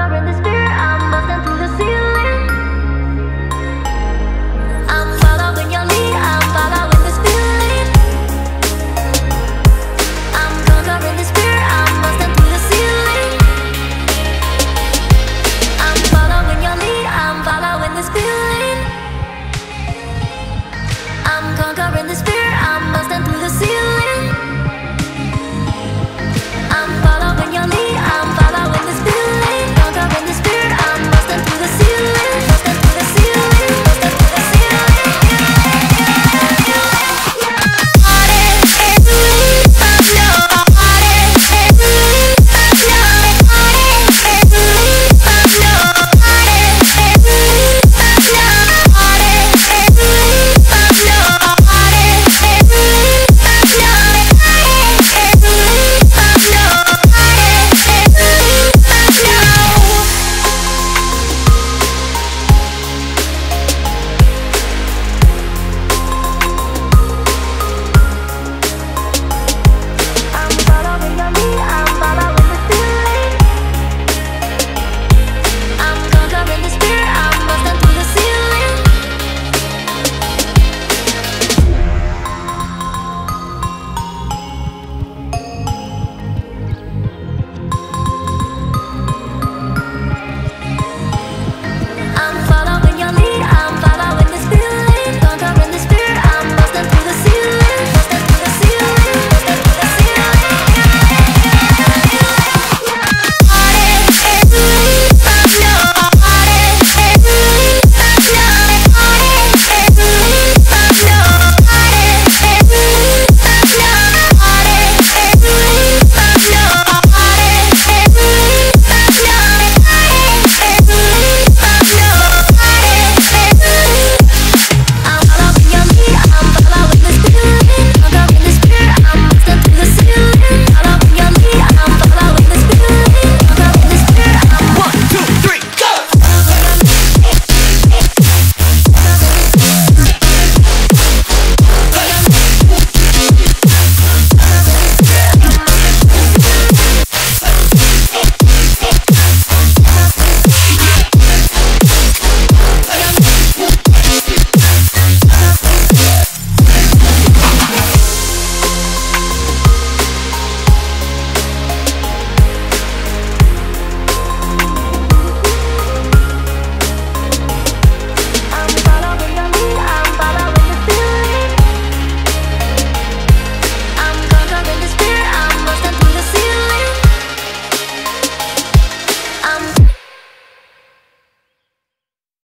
star in this